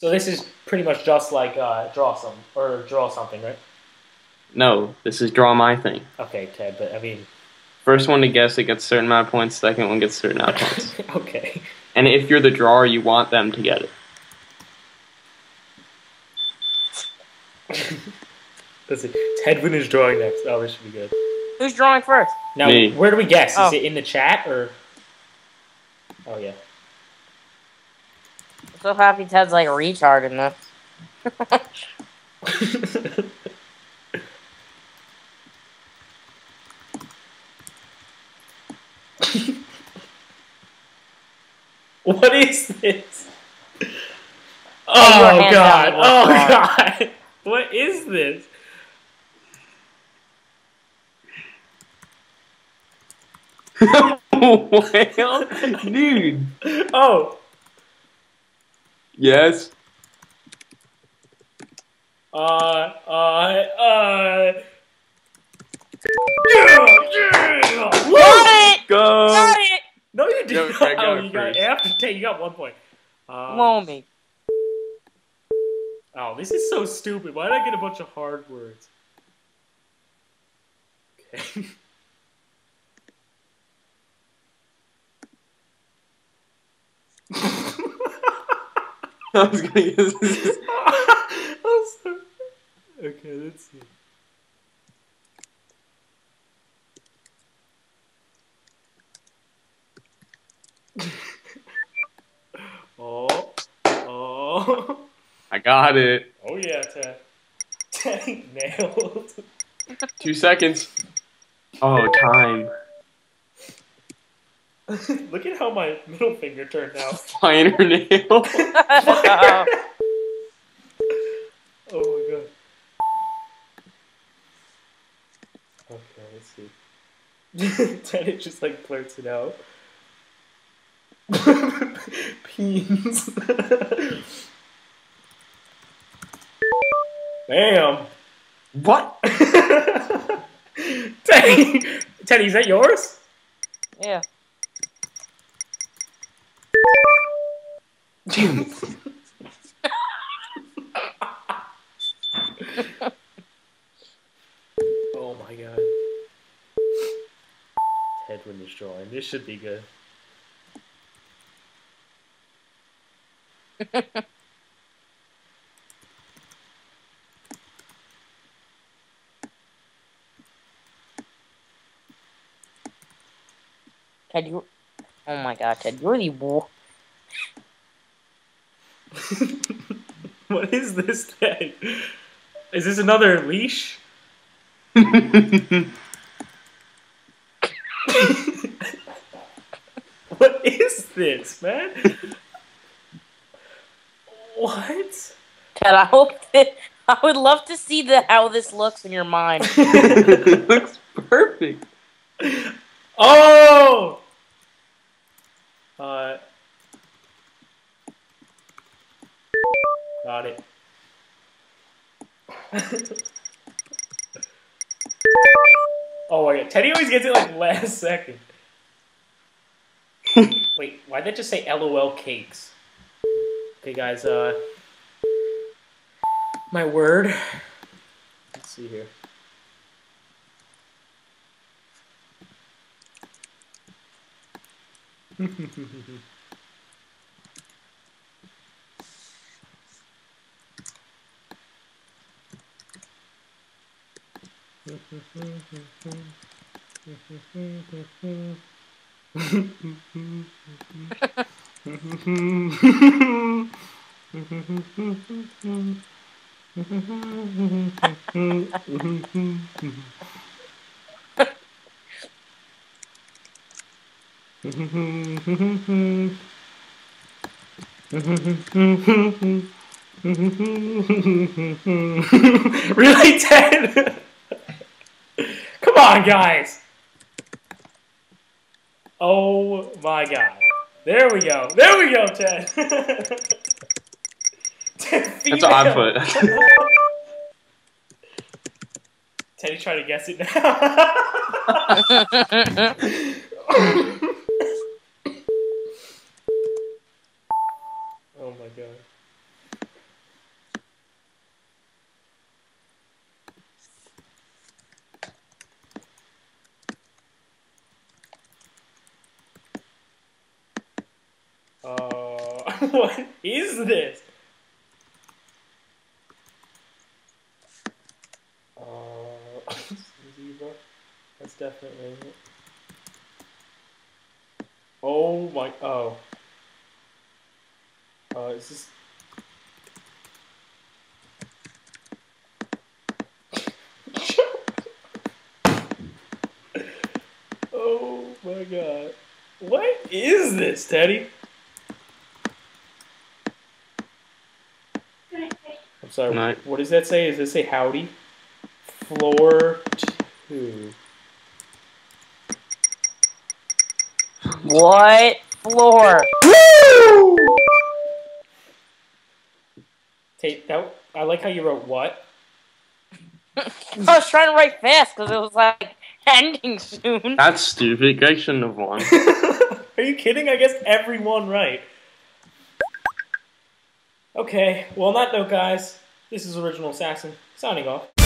So this is pretty much just like uh, draw some or draw something, right? No, this is draw my thing. Okay, Ted, but I mean, First one to guess it gets a certain amount of points. Second one gets a certain amount of points. okay. And if you're the drawer, you want them to get it. Listen, Tedwin is drawing next. Oh, this should be good. Who's drawing first? Now, Me. where do we guess? Is Oh. it in the chat or? Oh yeah. I'm so happy Ted's like a retard in this. what is this? your Oh god! Oh what god! What is this? well, dude. Oh, Yes. uh, uh, uh. Yeah, yeah. Got it! Go. Got it! No, you did No, not. I got oh, you got after ten. You got one point. Uh, Blow me. Oh, this is so stupid. Why did I get a bunch of hard words? Okay. I was gonna use this. Okay, let's see. oh, oh, I got it. oh yeah, Ted. Ted nailed. Two seconds. Oh, time. Look at how my middle finger turned out. Finer nail. Oh, Oh my god. Okay, let's see. Then it just like blurts it out. Peens. Bam! what? Teddy! Teddy, is that yours? yeah. Oh my god. Tedwin is drawing. This should be good. Ted, you. Oh my god, Ted, you're the. Wo- what is this thing? Is this another leash? What is this, man? What? Ted, I hope that. I would love to see the how this looks in your mind. it looks perfect. Oh! Uh. Got it. oh my god. Teddy always gets it like last second. Wait, why'd that just say LOL cakes? Okay, guys, uh. My word. Let's see here. really, Ted? Come on, guys. Oh my god. There we go. There we go, Ted. Ted That's what I put. Teddy trying to guess it now. oh my god. Uh, what is this? Uh. That's definitely it. Oh my. Oh. Uh, is this? oh my god. What is this, Teddy? I'm sorry. No. What does that say? Does it say howdy? Floor two. What floor? Woo! Tate, that I like how you wrote what. I was trying to write fast because it was like ending soon. That's stupid. Greg shouldn't have won. Are you kidding? I guess everyone right. Okay, well on that note guys, this is Original Assassin, signing off.